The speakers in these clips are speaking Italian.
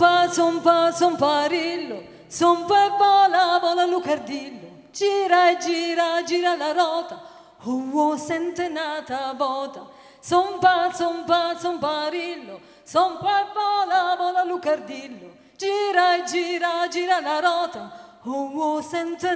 zompa, zompa, zomparillo, zompa e vola, vola lucardillo, gira e gira, gira la rota, oh, oh sente nata bota, zompa, zompa, zomparillo, zompa e vola, vola lucardillo, gira e gira, gira la rota, oh, oh sente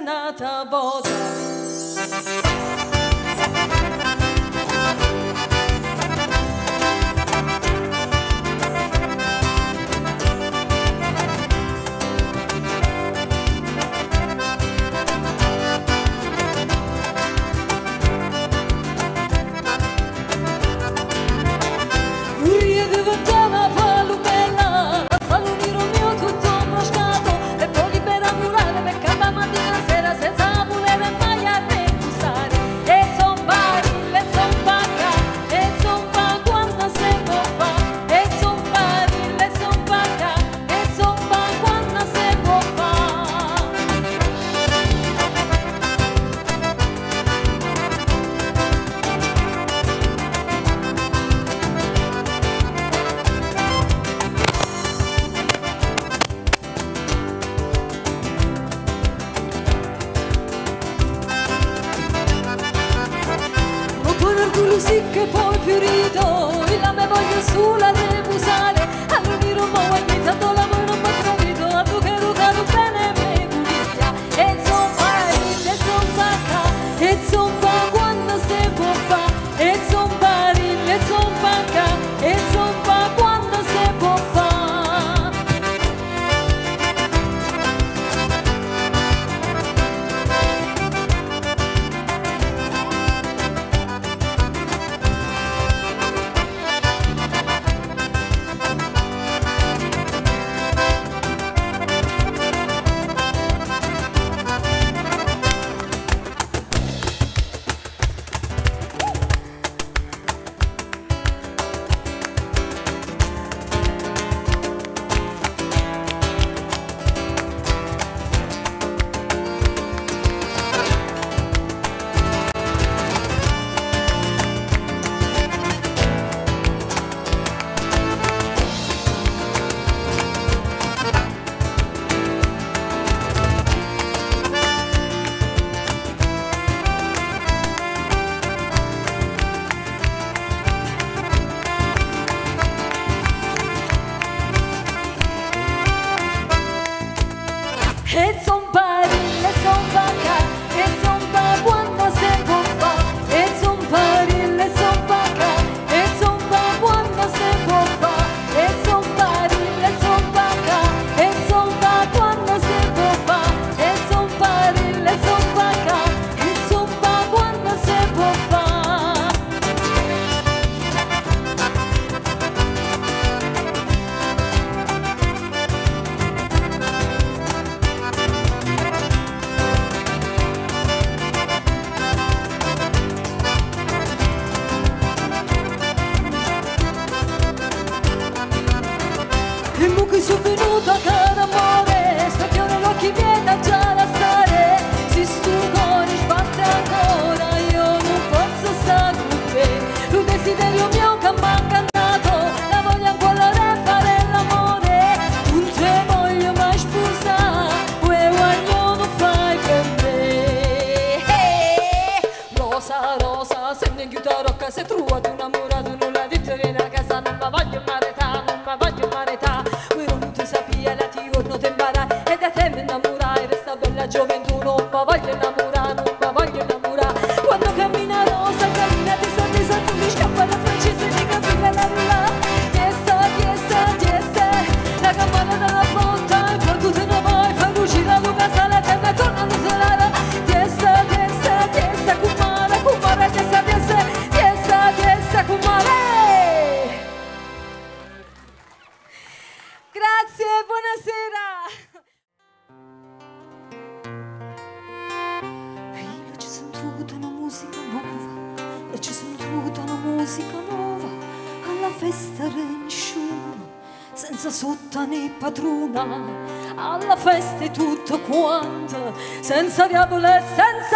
insariabile senza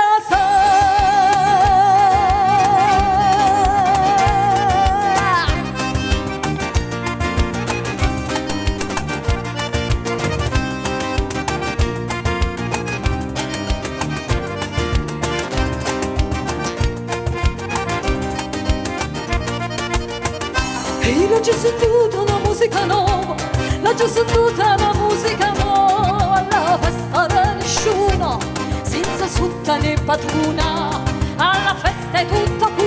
Ehi, la c'è seduta una musica nuova, la c'è seduta una musica né patruna, alla festa è tutto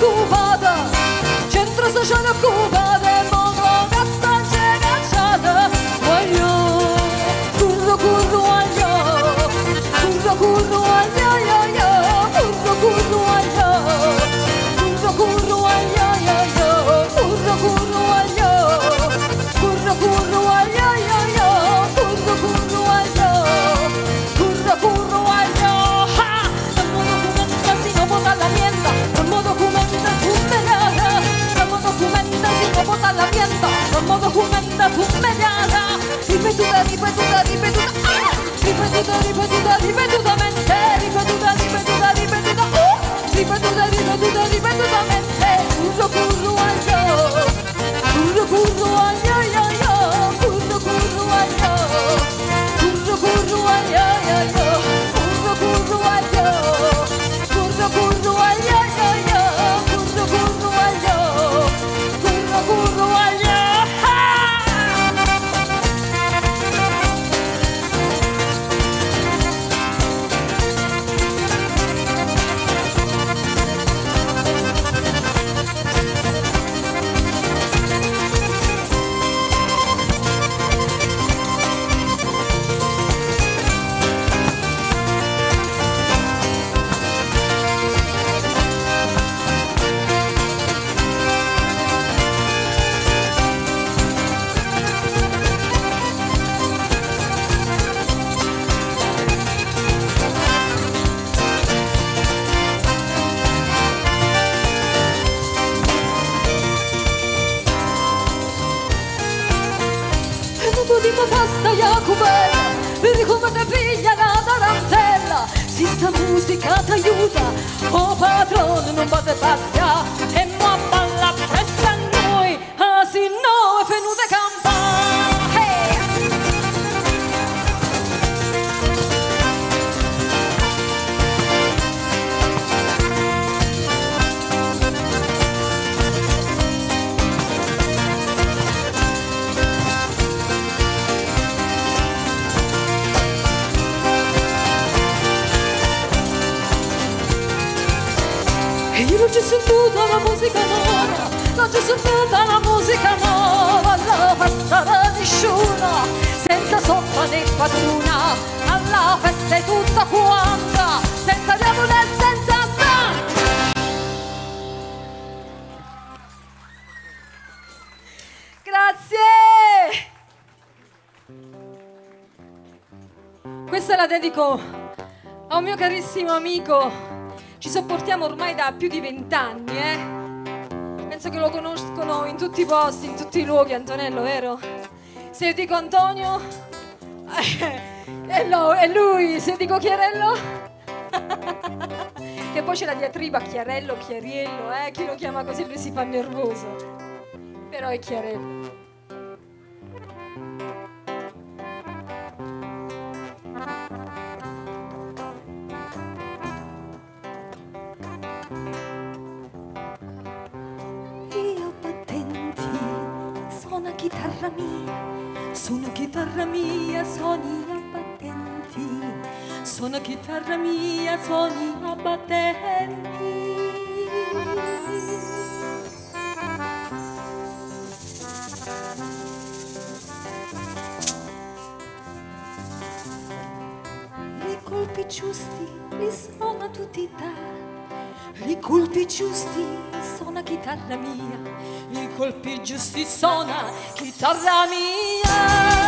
cu vada, centră să joană cu mi petuta, ah, dicat aiuta O patron non poate face Dedico a un mio carissimo amico. Ci sopportiamo ormai da più di vent'anni, eh? Penso che lo conoscono in tutti i posti, in tutti i luoghi, Antonello, vero? Se io dico Antonio, è, lo- è lui. Se io dico Chiarello, che poi c'è la diatriba Chiarello, Chiariello, eh? Chi lo chiama così lui si fa nervoso. Però è Chiarello. Chitarra mia, suona chitarra mia, suoni a battenti, suona chitarra mia, suoni a battenti. I colpi giusti li suona tutti da, i colpi giusti chitarra mia, i colpi giusti suona chitarra mia.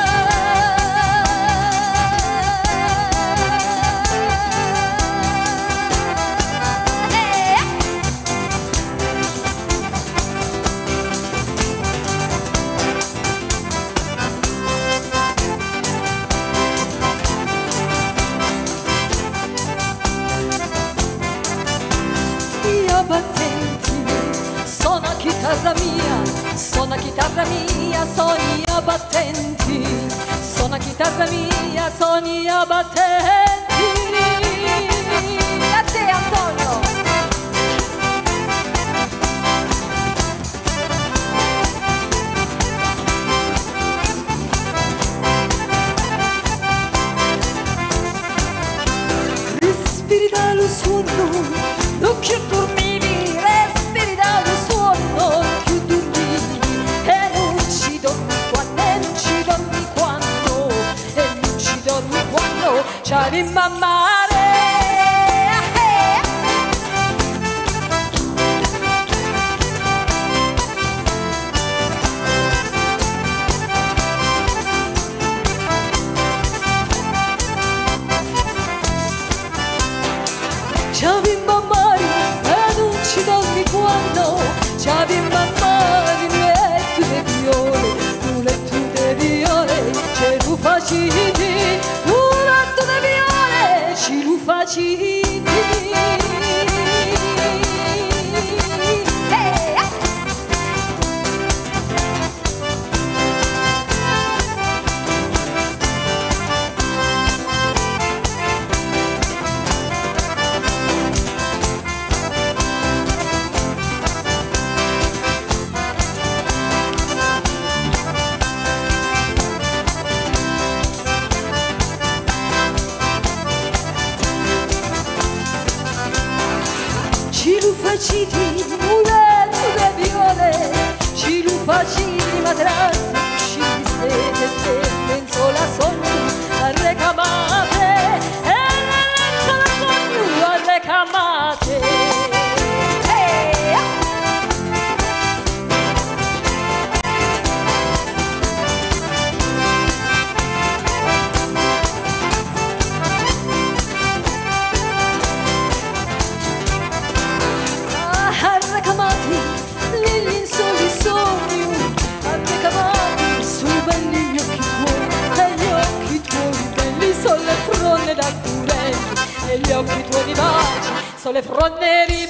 Quando, ci arriva a le fronde di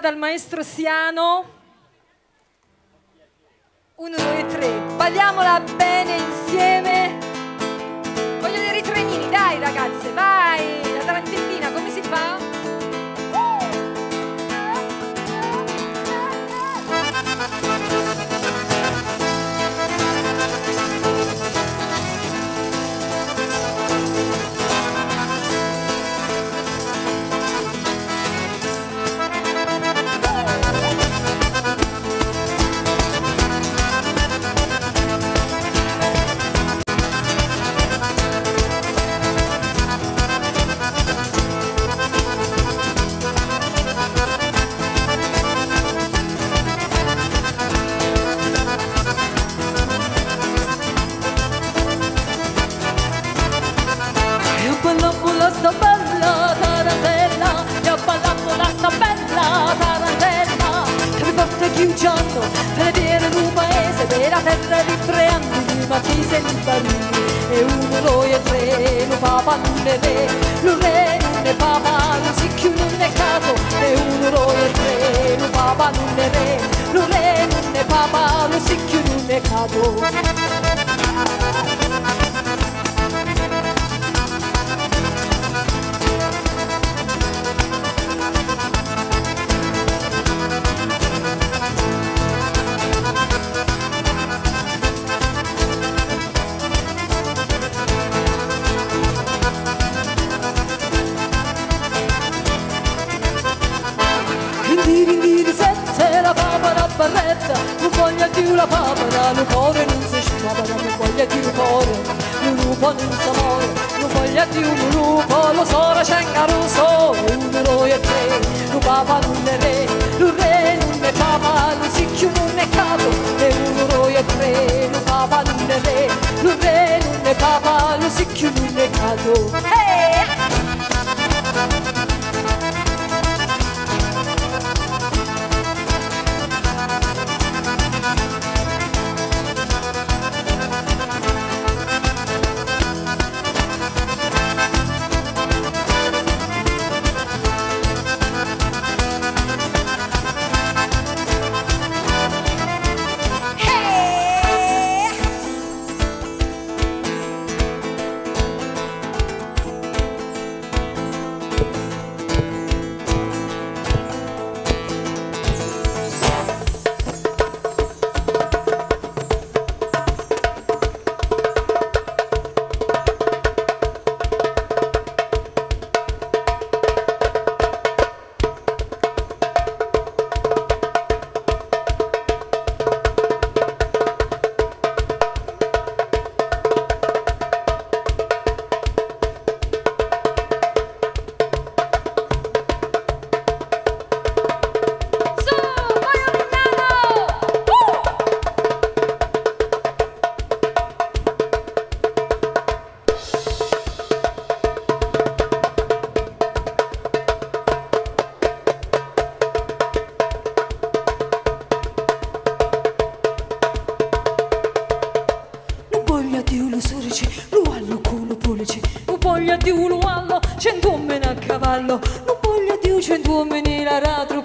dal maestro Siano. Uno, due, tre. Balliamola bene insieme. Voglia più la papera, lo cuore non si sciapara, non voglia più il cuore, lo lupo non si muore, non voglia più lo lupo, lo sora cenga rosso, uno, due e tre, lo papa non è re, lo re non è papa, lo sicchio non è capo, e uno, due e tre, lo papa non è re, lo re non è papa, lo sicchio non è capo. Eh! Cavallo, non voglio di un cento uomini la ratro,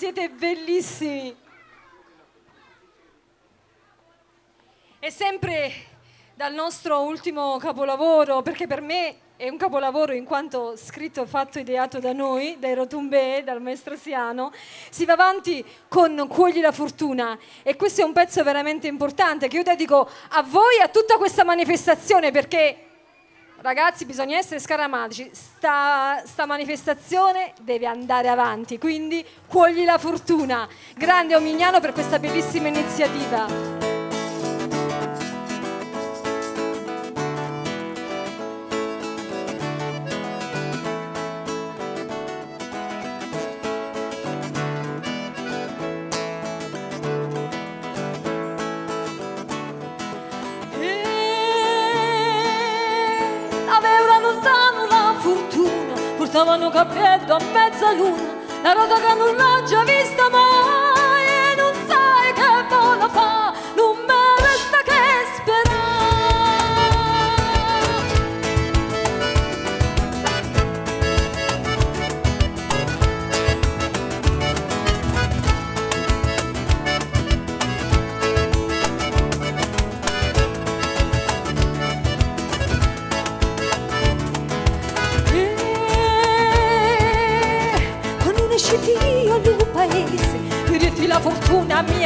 siete bellissimi. E sempre dal nostro ultimo capolavoro, perché per me è un capolavoro in quanto scritto, fatto, ideato da noi, dai Rotumbè, dal maestro Siano, si va avanti con Cuogli la fortuna e questo è un pezzo veramente importante che io dedico a voi a tutta questa manifestazione perché Ragazzi, bisogna essere scaramatici. Sta, sta manifestazione deve andare avanti, quindi cuogli la fortuna. Grande Omignano per questa bellissima iniziativa. Portavano cappietto a mezzaluna, la rota che non l'ho già vista mai e non sai che vola fa,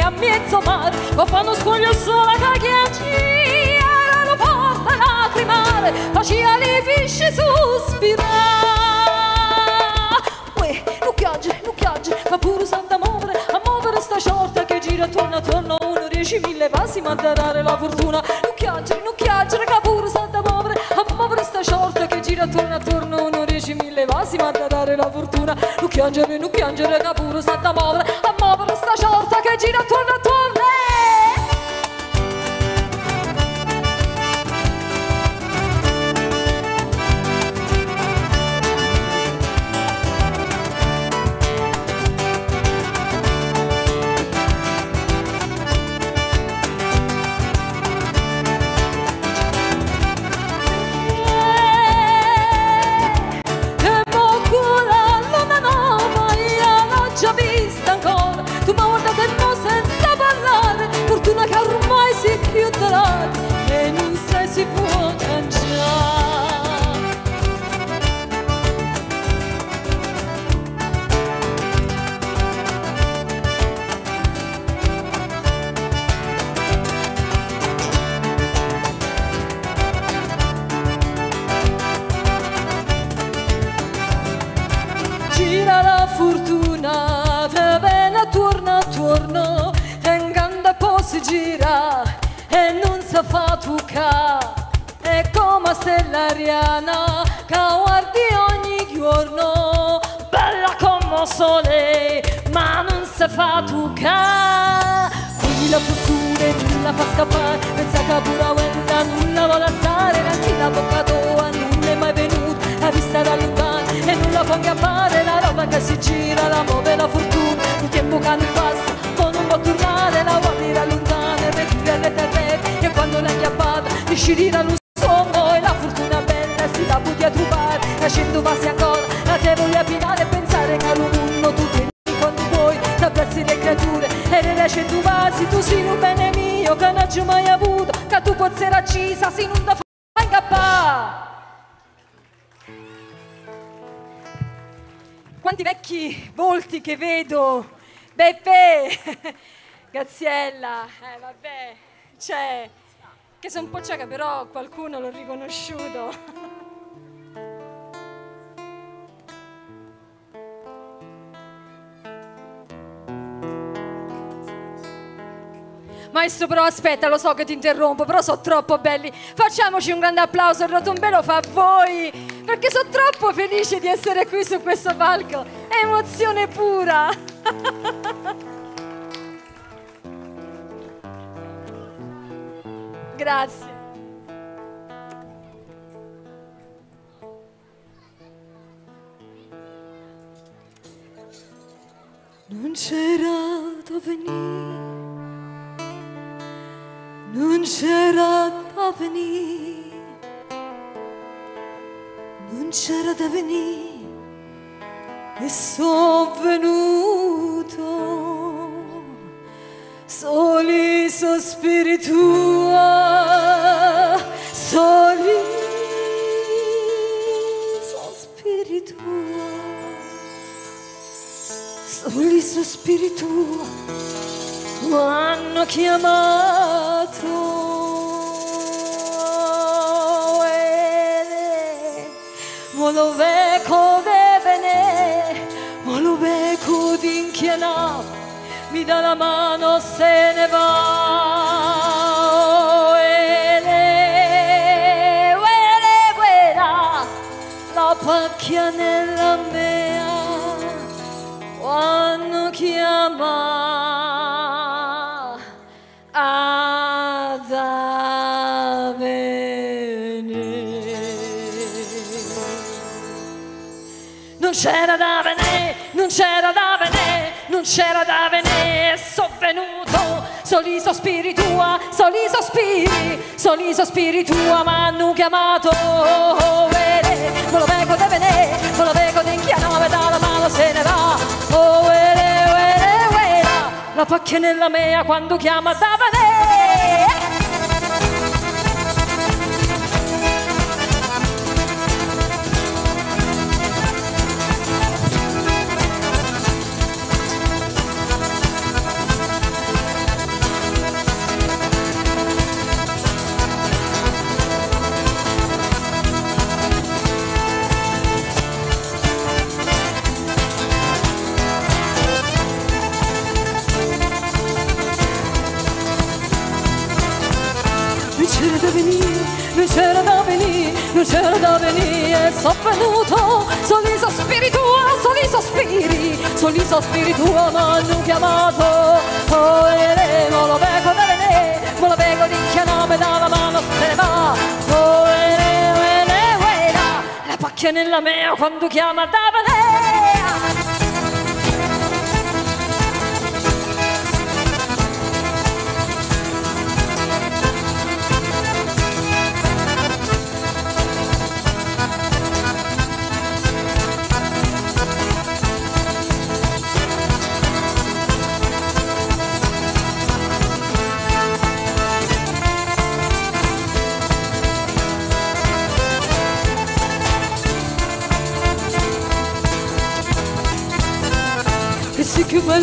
a mezzo mare o fanno scoglio sola che erano porta lacrimare faceva le fisce sospirare. Uè, non piange, non piange ma pure santa muovere a muovere sta sciorta che gira attorno attorno uno riesce mille passi ma a dare la fortuna. Non piange, non piange che pure santa muovere a muovere sta sciorta che gira attorno attorno uno riesce mille passi ma a dare la fortuna. Non piangere, non piangere che pure santa muovere Graziella eh vabbè cioè che sono un po' cieca però qualcuno l'ho riconosciuto Maestro, però aspetta, lo so che ti interrompo, però sono troppo belli. Facciamoci un grande applauso, il rotombelo fa a voi, perché sono troppo felice di essere qui su questo palco. È emozione pura. Grazie. Non c'era da venire, non c'era da venire, non c'era da venire. E sono venuto soli sospiri tua, soli sospiri tua, soli sospiri tua, mi hanno chiamato. E ma lo veco de bene, ma lo veco d'inchianato dà la mano se ne va. La pacchia nella mea, quando chiama ad avvenire. Non c'era da venire, non c'era da c'era da venire, sono venuto, soli sospiri tua, soli sospiri, soli sospiri tua, mi hanno chiamato, oh, vede, me lo vengo da venire, me lo vengo di inchianare, dalla mano se ne va, oh, vede, vede, vede, la pacchia nella mea quando chiama da sospiri, soli sospiri tua mi hanno chiamato, oh ere, mo lo veco da venire, mo lo veco di chiamare dalla mano se ne va, oh ere, ere, la pacchia nella mea quando chiama da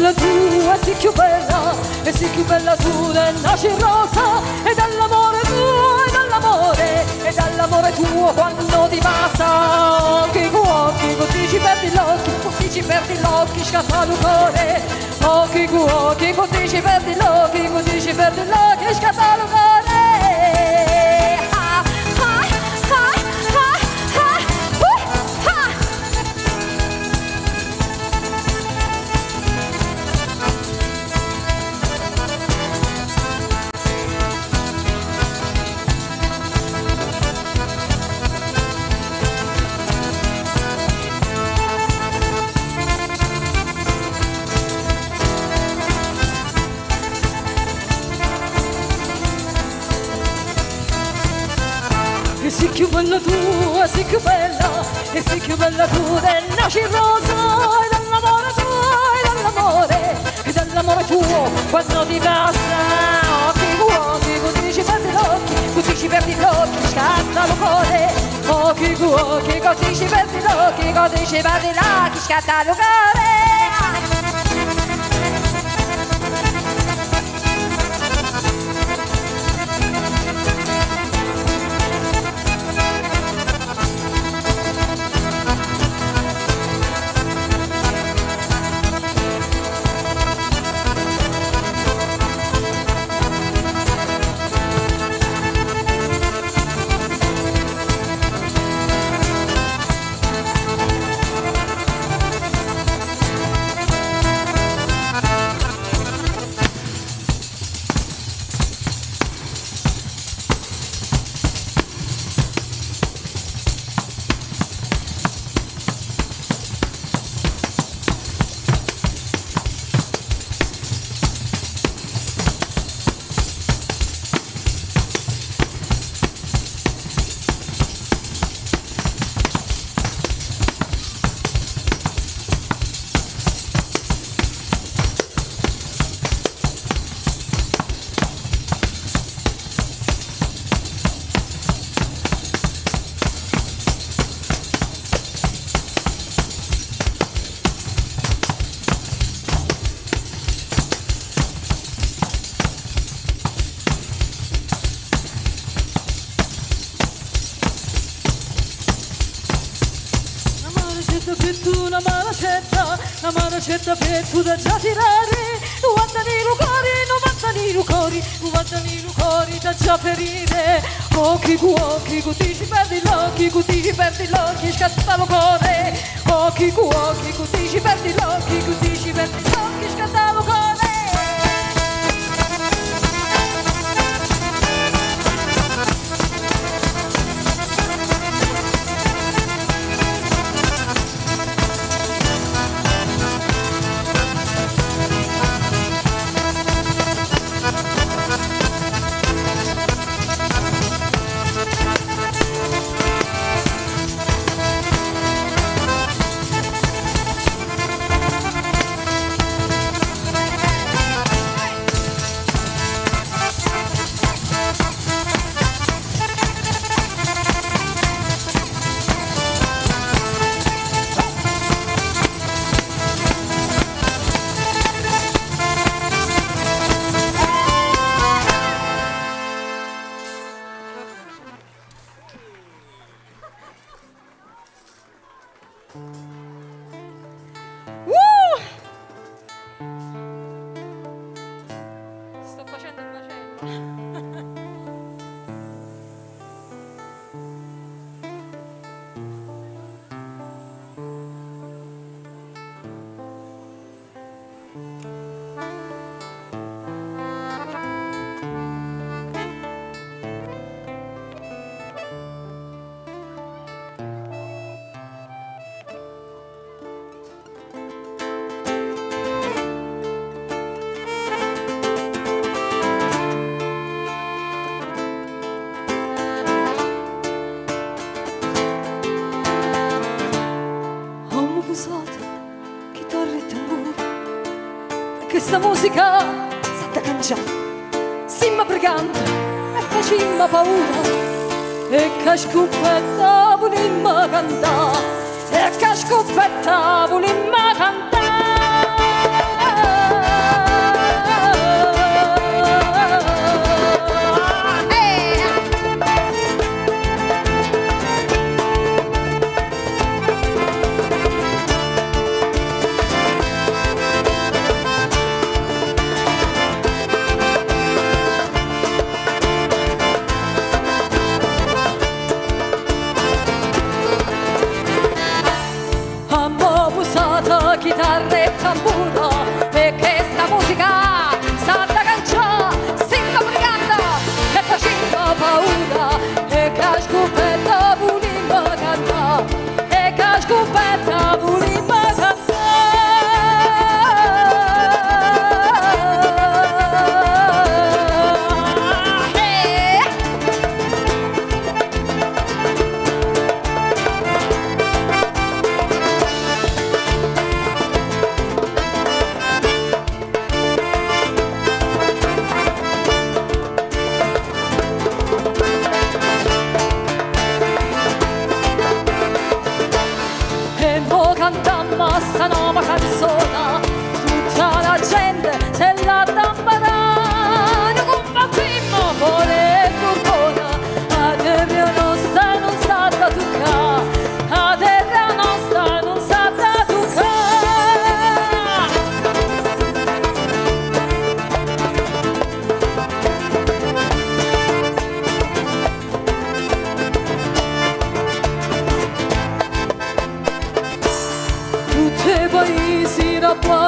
bella tu, e sì più bella, e sì più bella tu, e nasci rosa, e dall'amore tuo, e dall'amore, e dall'amore tuo quando ti passa, occhi con occhi, così ci perdi l'occhio, così ci perdi l'occhio, scappa il cuore, occhi con occhi, così ci perdi l'occhio, così ci perdi l'occhio, scappa il cuore. E sei più bella, e sei più bella tu della rosa, e dell'amore tuo, e dell'amore, e dell'amore tuo, quando ti passa, occhi cuochi, così ci perdi l'occhi, così ci perdi l'occhi, scatta il cuore, occhi cuochi, così ci perdi l'occhi, così ci perdi l'occhi, scatta il cuore.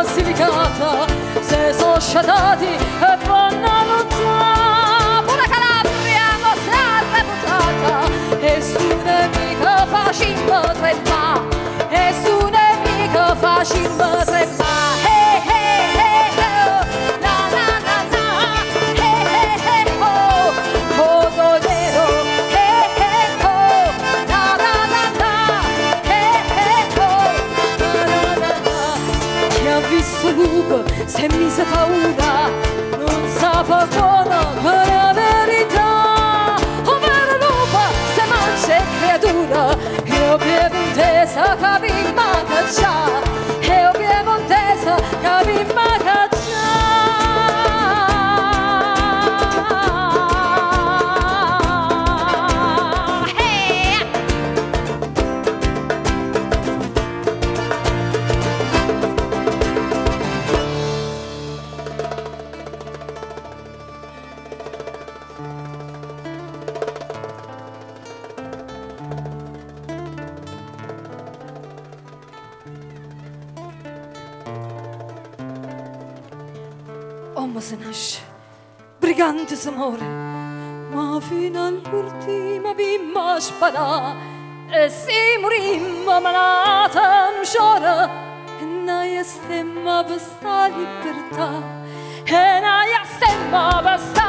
Delicata se sono sciatati e vanno a lottare Pure Calabria non si è reputata e su nemica facimmo tremà si muore, ma fino all'ultima vimma sparà e si morimmo malata non c'ora e noi stemma per sta libertà e noi stemma per sta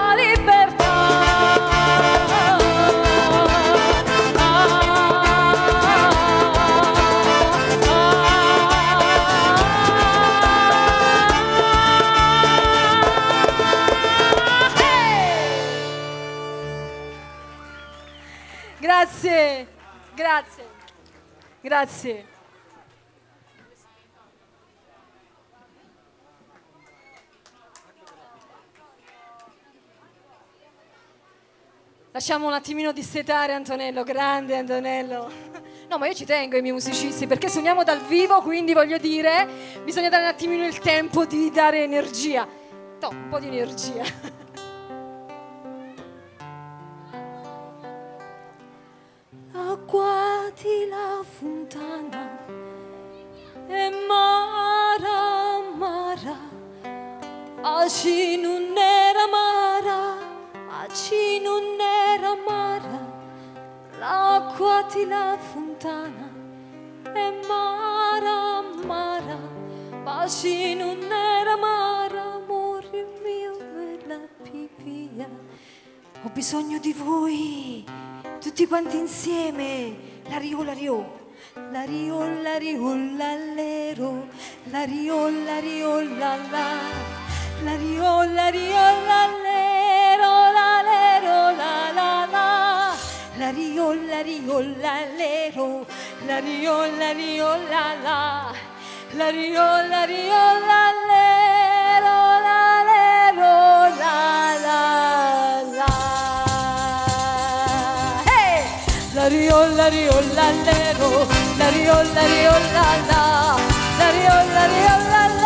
grazie, grazie. Lasciamo un attimino dissetare Antonello, grande Antonello. No, ma io ci tengo ai miei musicisti perché suoniamo dal vivo, quindi voglio dire, bisogna dare un attimino il tempo di dare energia. No, un po' di energia. Acqua di la fontana e mara mara, aci non era mara, aci non era mara, l'acqua di la fontana e mara mara, aci non era mara, amore mio, me la via. Ho bisogno di voi, tutti quanti insieme. La rio, la rio. La rio, la rio, l'allero. La rio, la rio, la la. La rio, la rio, l'allero. L'allero, la la la. La rio, la rio, l'allero. La rio, la rio, la la. La rio, la rio, l'allero. La rio, la rio, l'allero. La rio, la rio, la la. La rio, la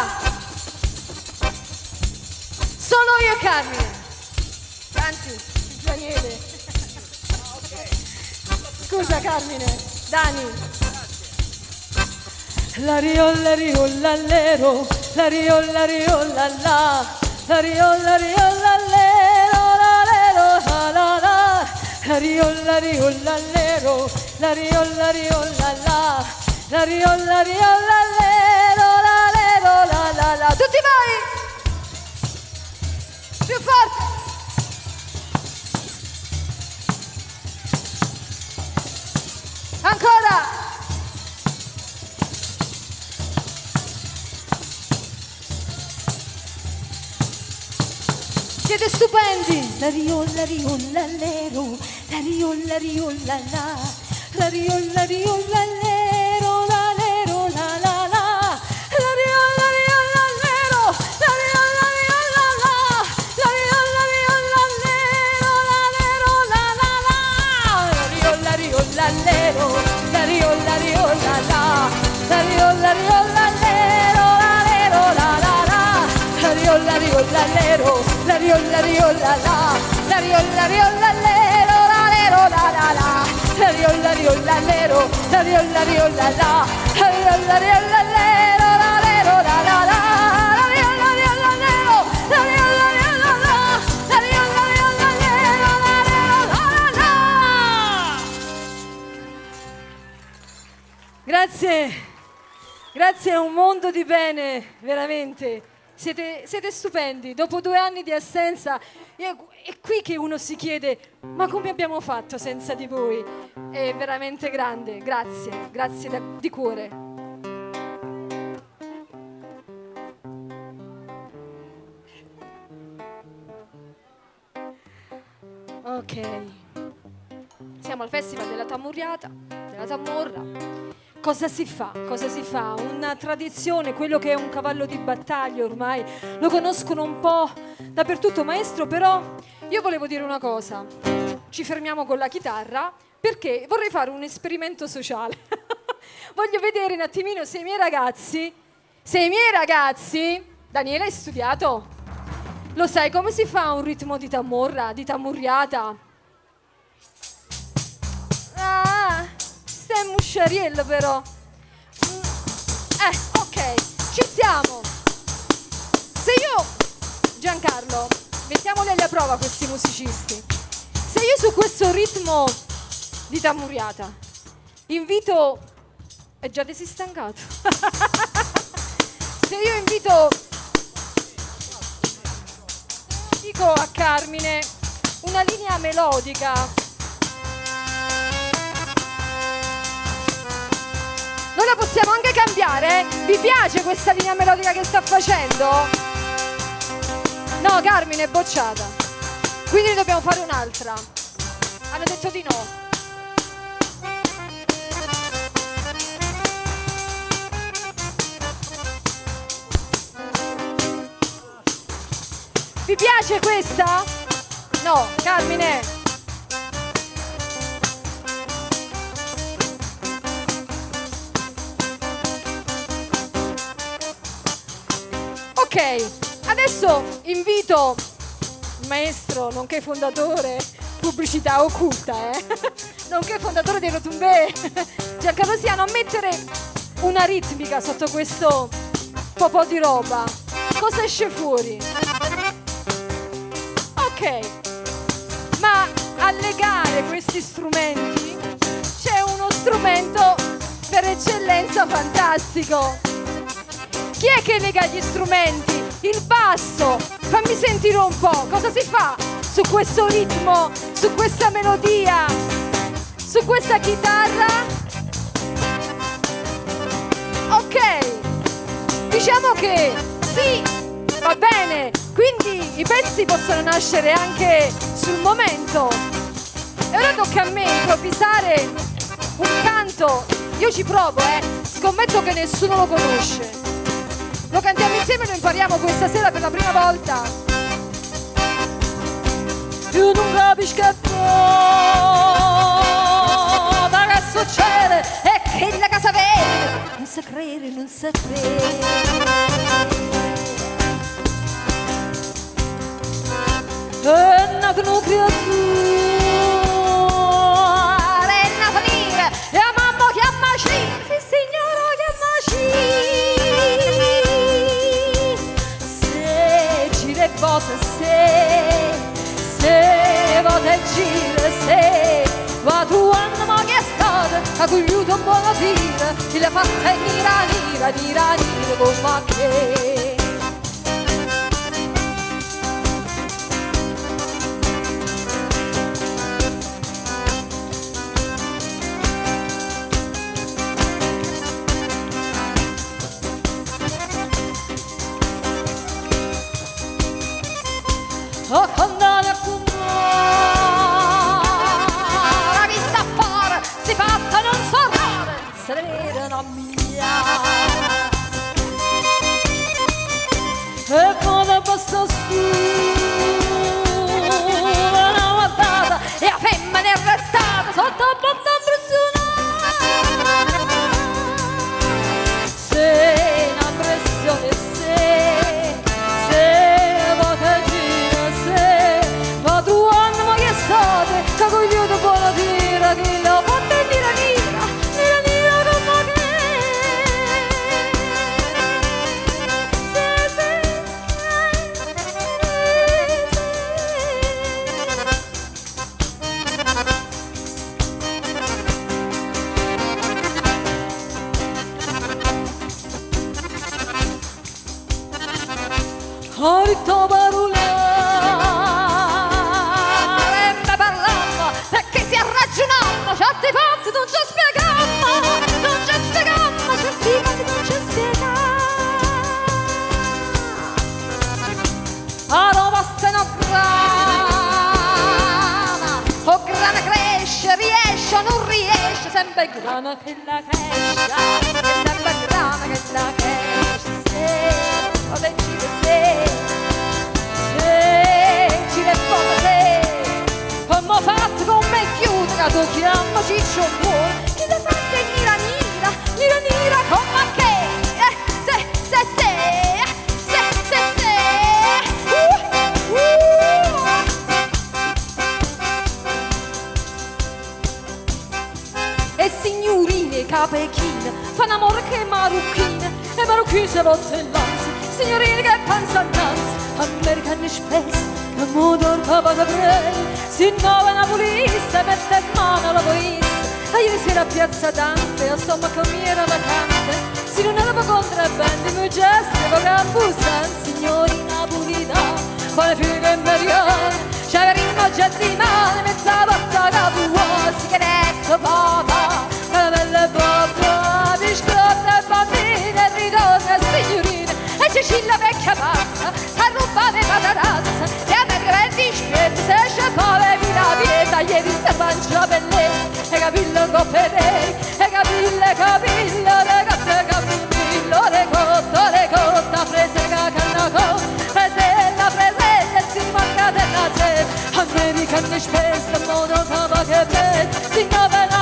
qua. Solo io e Carmine. Anzi, Daniele. Scusa Carmine. Dani. La riolla riolla lero, la riolla riolla la, la riolla riolla lero, la lero la la la, la riolla riolla lero, la riolla riolla la, la riolla riolla lero, la la la. Tutti voi. Più forte. Ancora. Siete stupendi! La riolla riolla lero, la riolla riolla la, la riolla riolla lero, riolla riolla la, la riolla riolla lero, la lero la la la, la riolla riolla lero, la riolla riolla la, la riolla riolla lero, la lero la la la. Grazie, grazie a un mondo di bene, veramente. Siete, siete stupendi. Dopo due anni di assenza, è, è qui che uno si chiede: ma come abbiamo fatto senza di voi? È veramente grande. Grazie, grazie da- di cuore. Ok. Siamo al Festival della Tammurriata, della Tammorra. Cosa si fa? Cosa si fa? Una tradizione, quello che è un cavallo di battaglia ormai, lo conoscono un po' dappertutto, maestro, però io volevo dire una cosa. Ci fermiamo con la chitarra perché vorrei fare un esperimento sociale. Voglio vedere un attimino se i miei ragazzi, se i miei ragazzi, Daniele hai studiato? Lo sai come si fa un ritmo di tamorra, di tammurriata? Stai un musciariello però. Mm, Eh, ok, ci siamo. Se io, Giancarlo, mettiamoli alla prova questi musicisti. Se io su questo ritmo di tammurriata invito... È già desistancato. Se io invito... Dico a Carmine una linea melodica Noi la possiamo anche cambiare? Vi piace questa linea melodica che sta facendo? No, Carmine è bocciata. Quindi ne dobbiamo fare un'altra. Hanno detto di no. Vi piace questa? No, Carmine. Adesso invito il maestro, nonché fondatore, pubblicità occulta, eh? nonché fondatore dei Rotumbè, Giancarlo Siano, a mettere una ritmica sotto questo po' di roba. Cosa esce fuori? Ok, ma a legare questi strumenti c'è uno strumento per eccellenza fantastico. Chi è che lega gli strumenti? Il basso. Fammi sentire un po' cosa si fa su questo ritmo, su questa melodia, su questa chitarra. Ok, diciamo che sì, va bene, quindi i pezzi possono nascere anche sul momento. E ora tocca a me improvvisare un canto. Io ci provo, eh. Scommetto che nessuno lo conosce. Lo cantiamo insieme e lo impariamo questa sera per la prima volta. Tu non capisci che cosa che succede E che la casa vede. Non si crede, non si crede nata una creatura stata Ha cogliuto un buono tiro E l'ha fatta nira, nira, nira, nira Come che Fatti non ci spieghiamo Non ci spieghiamo Certi fatti non ci spieghiamo A Roma stenograma O grana cresce, riesce o non riesce Sempre Grana che la cresce sempre grana che la cresce chiude Che tu chiama ciccio buono Chi le fatte nira nira, nira nira come che? Eh, se, se, se, se, se, se. Uh, uh. E signorine capechine Fanno amore che marocchine E marocchine se volte l'anzi Signorine che panza annanzi Americani spesse Che motor papa da prei Singo e Napolis, mette in mano la polis e Ieri sera a Piazza Dante, a somma cammiera vacante Si non era contrabbandi, mi gesti, vagabus, signori napolitani Con le figlie in merione, c'è il rimaggia di mano Mezza botta capuo, sigaretta papa, caramelle papa Biscotte e bambine, ritorna signorina, e c'è la vecchia papa lancia per lei, e capillo copperei, e capille capillo, le gatte capillo, le cotta, le cotta, prese canna con, presella, presella, si manca della sera, American Express, modo tabac e bed, si novella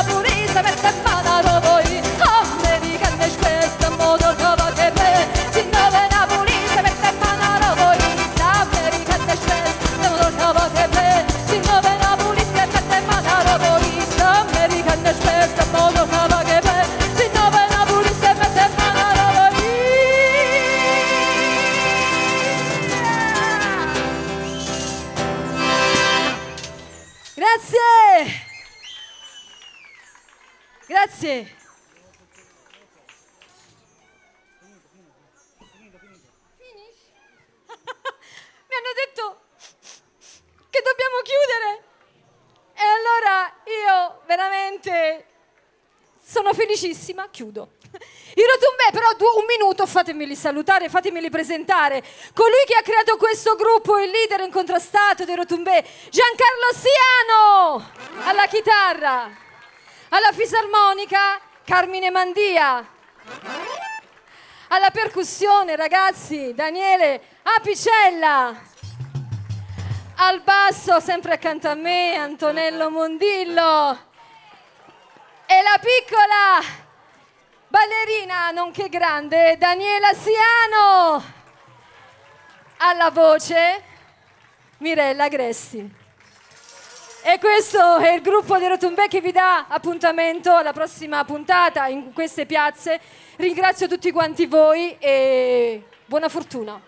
fatemeli salutare, fatemeli presentare. Colui che ha creato questo gruppo, il leader incontrastato dei Rotumbè, Giancarlo Siano, alla chitarra, alla fisarmonica, Carmine Mandia, alla percussione, ragazzi, Daniele Apicella, al basso, sempre accanto a me, Antonello Mondillo, e la piccola ballerina nonché grande Daniela Siano. Alla voce Mirella Gresti e questo è il gruppo di Rotumbè che vi dà appuntamento alla prossima puntata in queste piazze. Ringrazio tutti quanti voi e buona fortuna